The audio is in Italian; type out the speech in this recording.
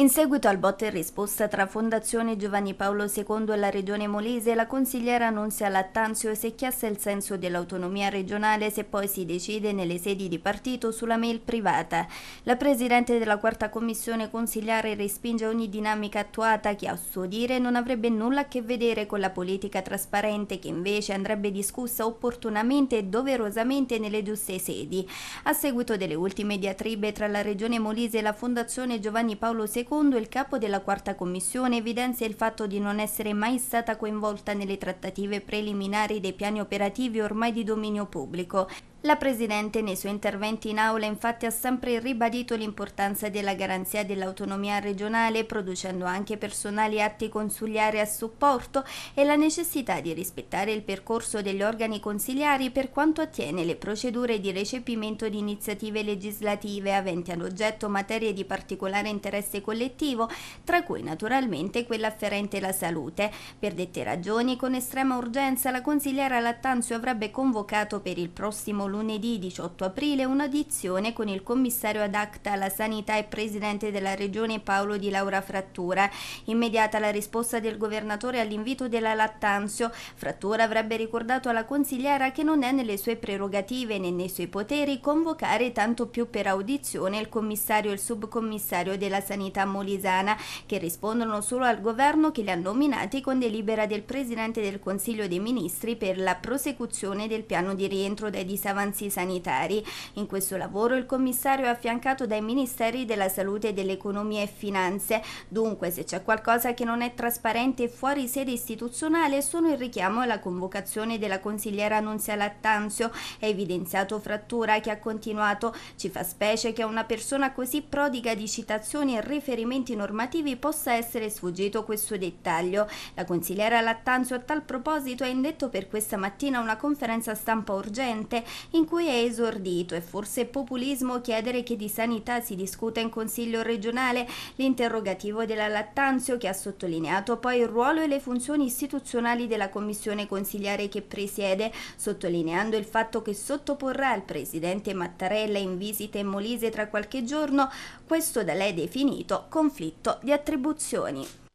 In seguito al botta e risposta tra Fondazione Giovanni Paolo II e la Regione Molise, la consigliera Annunzia Lattanzio si è chiesta il senso dell'autonomia regionale se poi si decide nelle sedi di partito sulla mail privata. La Presidente della Quarta Commissione consigliare respinge ogni dinamica attuata che a suo dire non avrebbe nulla a che vedere con la politica trasparente che invece andrebbe discussa opportunamente e doverosamente nelle giuste sedi. A seguito delle ultime diatribe tra la Regione Molise e la Fondazione Giovanni Paolo II Secondo il capo della quarta commissione evidenzia il fatto di non essere mai stata coinvolta nelle trattative preliminari dei piani operativi ormai di dominio pubblico la Presidente nei suoi interventi in aula infatti ha sempre ribadito l'importanza della garanzia dell'autonomia regionale producendo anche personali atti consugliari a supporto e la necessità di rispettare il percorso degli organi consigliari per quanto attiene le procedure di recepimento di iniziative legislative aventi all'oggetto materie di particolare interesse collettivo, tra cui naturalmente quella afferente alla salute. Per dette ragioni, con estrema urgenza, la consigliera Lattanzio avrebbe convocato per il prossimo lunedì 18 aprile un'audizione con il commissario ad acta alla sanità e presidente della regione Paolo di Laura Frattura. Immediata la risposta del governatore all'invito della Lattanzio, Frattura avrebbe ricordato alla consigliera che non è nelle sue prerogative né nei suoi poteri convocare tanto più per audizione il commissario e il subcommissario della sanità molisana, che rispondono solo al governo che li ha nominati con delibera del presidente del Consiglio dei Ministri per la prosecuzione del piano di rientro dai disavanzi avanzi sanitari. In questo lavoro il commissario è affiancato dai ministeri della salute, dell'economia e finanze. Dunque, se c'è qualcosa che non è trasparente e fuori sede istituzionale, sono il richiamo alla convocazione della consigliera Annunzia Lattanzio. È evidenziato Frattura che ha continuato. Ci fa specie che una persona così prodiga di citazioni e riferimenti normativi possa essere sfuggito questo dettaglio. La consigliera Lattanzio a tal proposito ha indetto per questa mattina una conferenza stampa urgente in cui è esordito. È forse populismo chiedere che di sanità si discuta in Consiglio regionale l'interrogativo della Lattanzio che ha sottolineato poi il ruolo e le funzioni istituzionali della commissione consigliare che presiede, sottolineando il fatto che sottoporrà al presidente Mattarella in visita in Molise tra qualche giorno questo da lei definito conflitto di attribuzioni.